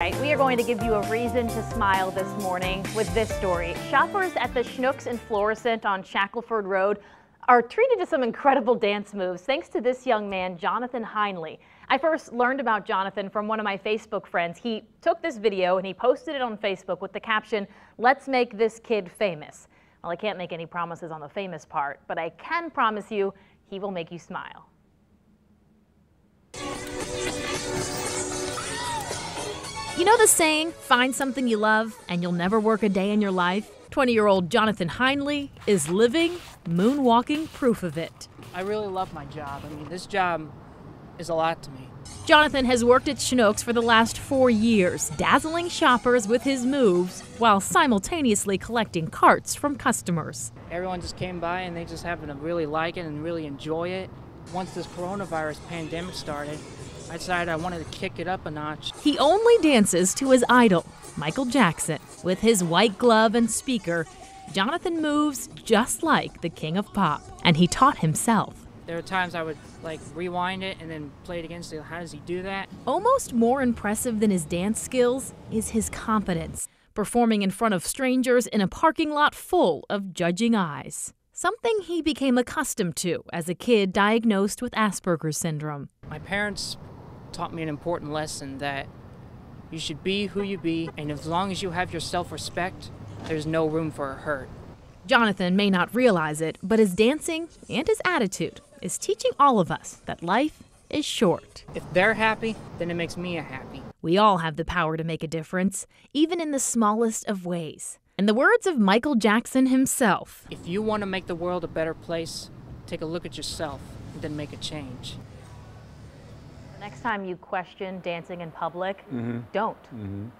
We are going to give you a reason to smile this morning with this story. Shoppers at the Schnucks and Florissant on Shackleford Road are treated to some incredible dance moves thanks to this young man, Johnathan Heinle. I first learned about Johnathan from one of my Facebook friends. He took this video and he posted it on Facebook with the caption, let's make this kid famous. Well, I can't make any promises on the famous part, but I can promise you he will make you smile. You know the saying, find something you love and you'll never work a day in your life? 20 year old Johnathan Heinle is living, moonwalking proof of it. I really love my job. I mean, this job is a lot to me. Johnathan has worked at Schnucks for the last four years, dazzling shoppers with his moves while simultaneously collecting carts from customers. Everyone just came by and they just happened to really like it and really enjoy it. Once this coronavirus pandemic started, I decided I wanted to kick it up a notch. He only dances to his idol, Michael Jackson. With his white glove and speaker, Johnathan moves just like the king of pop, and he taught himself. There were times I would like rewind it and then play it again. Say, how does he do that? Almost more impressive than his dance skills is his competence, performing in front of strangers in a parking lot full of judging eyes. Something he became accustomed to as a kid diagnosed with Asperger's syndrome. My parents taught me an important lesson that you should be who you be, and as long as you have your self respect, there's no room for a hurt. Johnathan may not realize it, but his dancing and his attitude is teaching all of us that life is short. If they're happy, then it makes me happy. We all have the power to make a difference, even in the smallest of ways. In the words of Michael Jackson himself, if you want to make the world a better place, take a look at yourself and then make a change. Next time you question dancing in public, mm -hmm. don't. Mm -hmm.